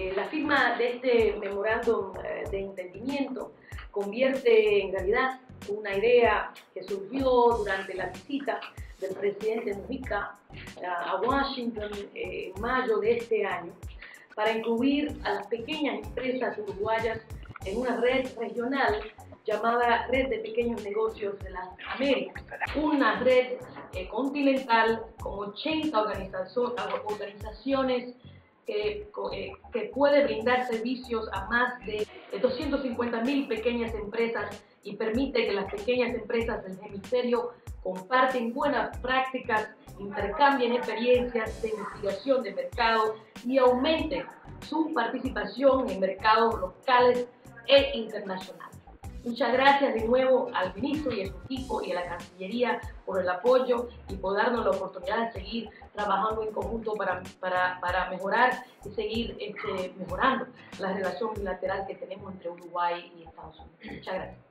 Eh, la firma de este memorándum eh, de entendimiento convierte en realidad una idea que surgió durante la visita del presidente Mujica a Washington en mayo de este año para incluir a las pequeñas empresas uruguayas en una red regional llamada Red de Pequeños Negocios de las Américas, una red eh, continental con 80 organizaciones que, eh, que, puede brindar servicios a más de 250 mil pequeñas empresas y permite que las pequeñas empresas del hemisferio comparten buenas prácticas, intercambien experiencias de investigación de mercado y aumenten su participación en mercados locales e internacionales. Muchas gracias de nuevo al ministro y a su equipo y a la Cancillería por el apoyo y por darnos la oportunidad de seguir trabajando en conjunto para, para, para mejorar y seguir este, mejorando la relación bilateral que tenemos entre Uruguay y Estados Unidos. Muchas gracias.